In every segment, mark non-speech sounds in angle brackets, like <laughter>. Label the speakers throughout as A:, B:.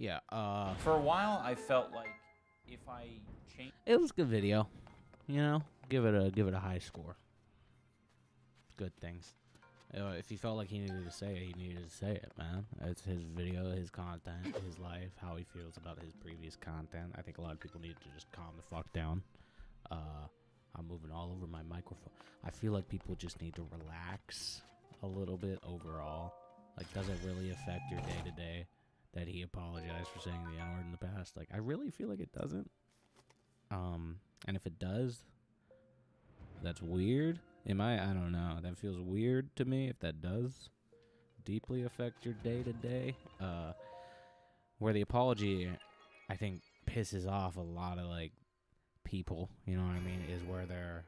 A: Yeah. Uh,
B: For a while, I felt like if I changed.
A: it was a good video. You know, give it a give it a high score. Good things. Uh, if he felt like he needed to say it, he needed to say it, man. It's his video, his content, his life, how he feels about his previous content. I think a lot of people need to just calm the fuck down. Uh, I'm moving all over my microphone. I feel like people just need to relax a little bit overall. Like, does it really affect your day to day that he apologized for saying the N word in the past? Like, I really feel like it doesn't. Um, and if it does, that's weird. Am I? I don't know. That feels weird to me. If that does deeply affect your day to day, uh, where the apology, I think, pisses off a lot of like people. You know what I mean? Is where they're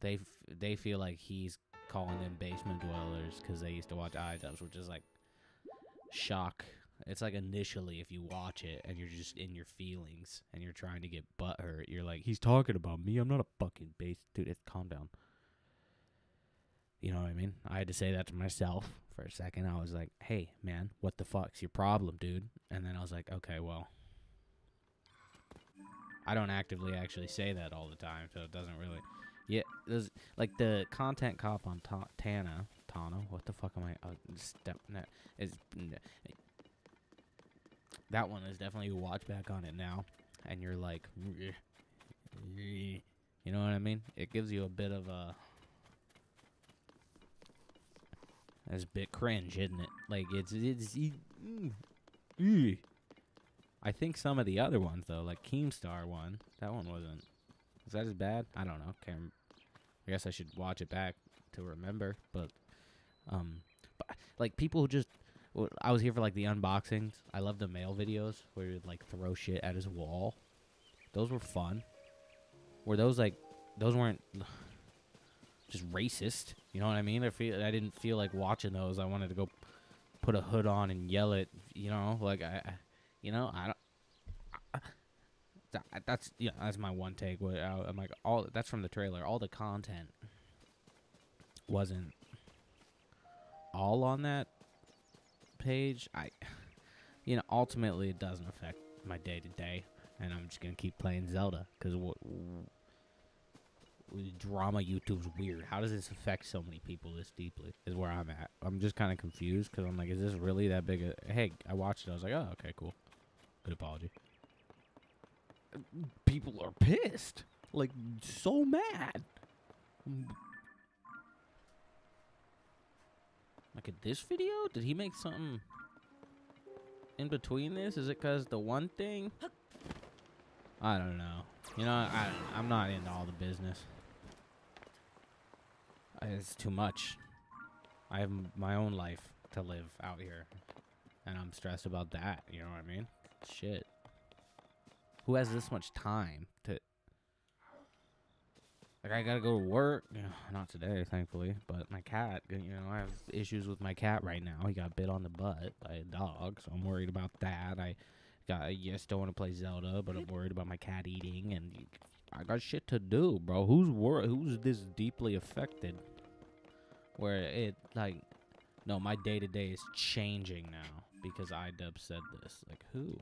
A: they they feel like he's calling them basement dwellers because they used to watch iDubbbz, which is like shock. It's like initially if you watch it and you're just in your feelings and you're trying to get butt hurt, you're like, he's talking about me. I'm not a fucking base dude. Calm down. You know what I mean? I had to say that to myself for a second. I was like, hey man, what the fuck's your problem, dude? And then I was like, okay, well, I don't actively actually say that all the time, so it doesn't really. Yeah, there's like the content cop on Ta- Tana. Tana, what the fuck am I? Uh, step no, is n- that one is definitely you watch back on it now, and you're like, you know what I mean? It gives you a bit of a. That's a bit cringe, isn't it? Like it's it's. mm, mm. I think some of the other ones though, like Keemstar one, that one wasn't. Is that as bad? I don't know. Can't. I guess I should watch it back to remember. But, um, but like people who just. Well, I was here for like the unboxings. I love the mail videos where you'd like throw shit at his wall. Those were fun. Were those like, those weren't just racist? You know what I mean? I feel I didn't feel like watching those. I wanted to go put a hood on and yell it. You know, like I you know, I don't. That's yeah, that's my one take. I'm like, all that's from the trailer. All the content wasn't all on that page. I, you know, ultimately it doesn't affect my day to day, and I'm just gonna keep playing Zelda because what drama YouTube's weird. How does this affect so many people this deeply? Is where I'm at. I'm just kind of confused because I'm like, is this really that big? A, hey, I watched it. I was like, oh, okay, cool. Good apology. People are pissed, like so mad. Like at this video, did he make something in between this? Is it because the one thing? I don't know. You know, I I'm not into all the business. It's too much. I have my own life to live out here, and I'm stressed about that. You know what I mean? Shit. Who has this much time to? Like I gotta go to work. Not today, thankfully. But my cat, you know, I have issues with my cat right now. He got bit on the butt by a dog, so I'm worried about that. I got I yes, don't want to play Zelda, but I'm worried about my cat eating, and I got shit to do, bro. Who's wor- Who's this deeply affected? Where it like, no, my day to day is changing now because iDub said this. Like who?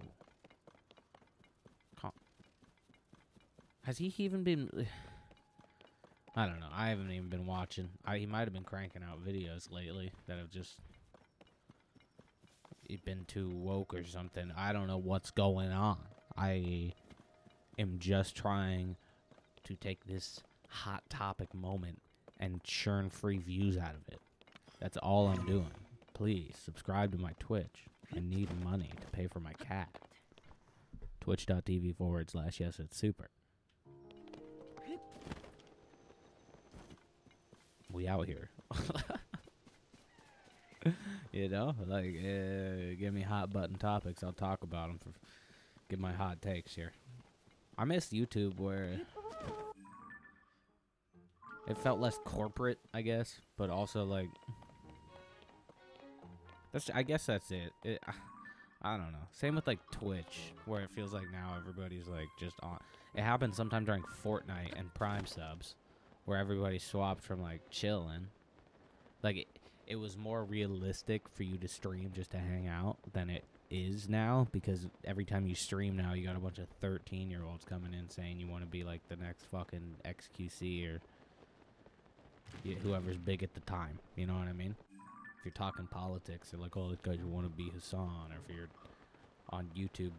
A: Has he even been? <sighs> I don't know. I haven't even been watching. I, he might have been cranking out videos lately that have just it been too woke or something. I don't know what's going on. I am just trying to take this hot topic moment and churn free views out of it. That's all I'm doing. Please subscribe to my Twitch. I need money to pay for my cat. Twitch.tv forward slash yes it's super. We out here. <laughs> you know, like uh, give me hot button topics. I'll talk about them. For give my hot takes here. I miss YouTube where it felt less corporate, I guess, but also like that's. I guess that's it. it I don't know. Same with like Twitch, where it feels like now everybody's like just on. It happens sometime during Fortnite and Prime subs, where everybody swapped from like chilling. Like it, it was more realistic for you to stream just to hang out than it is now because every time you stream now, you got a bunch of 13 year olds coming in saying you want to be like the next fucking XQC or whoever's big at the time. You know what I mean? If you're talking politics, they're like, oh, this guy want to be Hasan. Or if you're on YouTube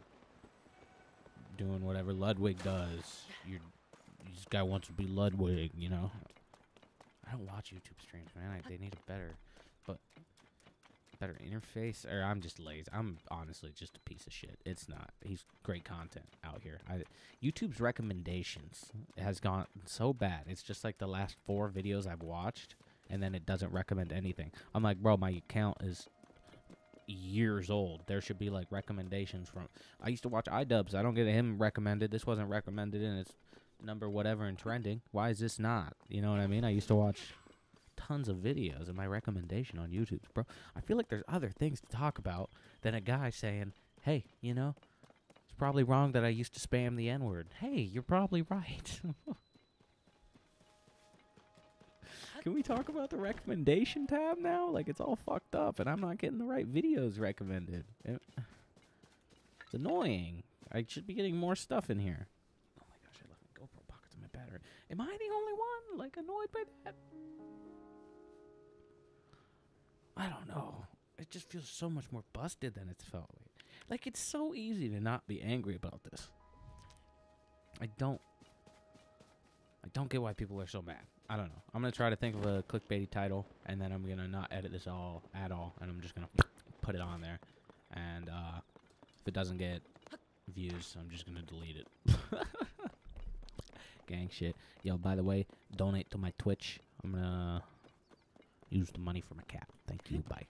A: doing whatever Ludwig does, you're, this guy wants to be Ludwig, you know? I don't watch YouTube streams, man. I, they need a better, but better interface. Or I'm just lazy. I'm honestly just a piece of shit. It's not. He's great content out here. I, YouTube's recommendations has gone so bad. It's just like the last four videos I've watched, and then it doesn't recommend anything. I'm like, bro, my account is years old. There should be like recommendations from. I used to watch iDubbbz. I don't get him recommended. This wasn't recommended, and it's number whatever and trending. Why is this not? You know what I mean? I used to watch tons of videos, and my recommendation on YouTube, bro. I feel like there's other things to talk about than a guy saying, "Hey, you know, it's probably wrong that I used to spam the N word." Hey, you're probably right. <laughs> Can we talk about the recommendation tab now? Like it's all fucked up, and I'm not getting the right videos recommended. Eh. It's annoying. I should be getting more stuff in here. Oh my gosh, I left my GoPro battery. Am I the only one like annoyed by that? I don't know. It just feels so much more busted than it's felt like. Like it's so easy to not be angry about this. I don't I don't get why people are so mad. I don't know. I'm gonna try to think of a clickbaity title and then I'm gonna not edit this all at all and I'm just gonna put it on there. And uh if it doesn't get views, I'm just gonna delete it. <laughs> Gang shit. Yo, by the way, donate to my Twitch. I'm gonna use the money for my cat. Thank you. Bye.